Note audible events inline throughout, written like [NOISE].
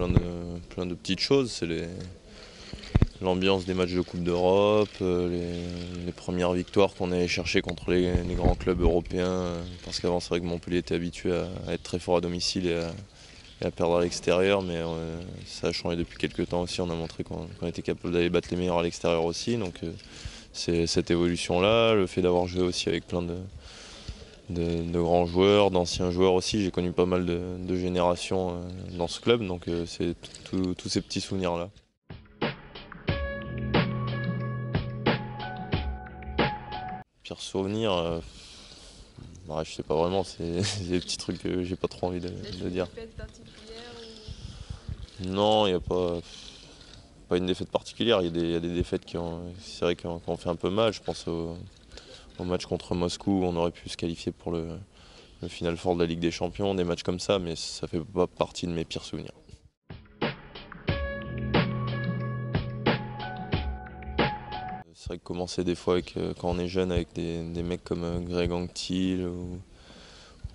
plein de, plein de petites choses. C'est l'ambiance des matchs de Coupe d'Europe, euh, les, premières victoires qu'on allait chercher contre les, grands clubs européens. Euh, parce qu'avant, c'est vrai que Montpellier était habitué à, être très fort à domicile et à, perdre à l'extérieur. Mais euh, ça a changé depuis quelques temps aussi. On a montré qu'on était capable d'aller battre les meilleurs à l'extérieur aussi. Donc c'est cette évolution-là, le fait d'avoir joué aussi avec plein de, de, grands joueurs, d'anciens joueurs aussi. J'ai connu pas mal de, générations dans ce club. Donc c'est tous ces petits souvenirs-là. Pire souvenir, euh, bah, je sais pas vraiment, c'est [LAUGHS] des petits trucs que j'ai pas trop envie de, dire. Non, il n'y a pas, pas une défaite particulière. Il y, a des défaites qui ont, vrai qu'on fait un peu mal. Je pense au, match contre Moscou, on aurait pu se qualifier pour le, final fort de la Ligue des Champions, des matchs comme ça, mais ça fait pas partie de mes pires souvenirs. C'est vrai que commencer des fois avec, euh, quand on est jeune avec des, mecs comme euh, Greg Anctil ou,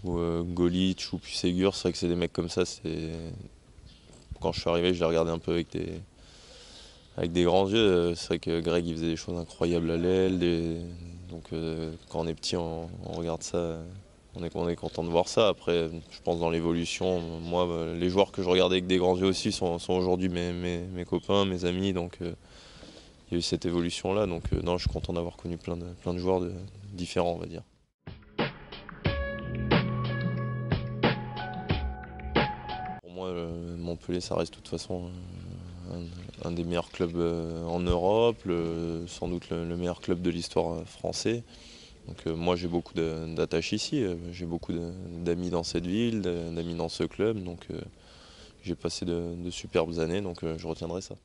ou euh, Golic ou Pusegur, c'est vrai que c'est des mecs comme ça. Quand je suis arrivé, je les regardais un peu avec des grands yeux. C'est vrai que Greg il faisait des choses incroyables à l'aile. Donc quand on est petit, on, regarde ça. On est, on est, content de voir ça. Après, je pense dans l'évolution, moi, les joueurs que je regardais avec des grands yeux aussi sont, aujourd'hui mes, copains, mes amis. Donc il y a eu cette évolution-là. Donc euh, non, je suis content d'avoir connu plein de, joueurs différents, on va dire. Pour moi, euh, Montpellier, ça reste de toute façon euh, un, des meilleurs clubs en Europe, sans doute le, meilleur club de l'histoire français. Donc moi j'ai beaucoup d'attaches ici, j'ai beaucoup d'amis dans cette ville, d'amis dans ce club, donc j'ai passé de, superbes années, donc je retiendrai ça.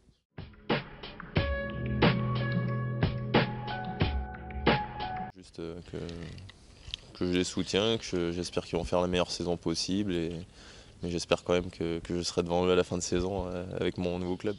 Euh, que, je les soutiens, que j'espère qu'ils vont faire la meilleure saison possible. Et, mais j'espère quand même que, je serai devant eux à la fin de saison euh, avec mon nouveau club.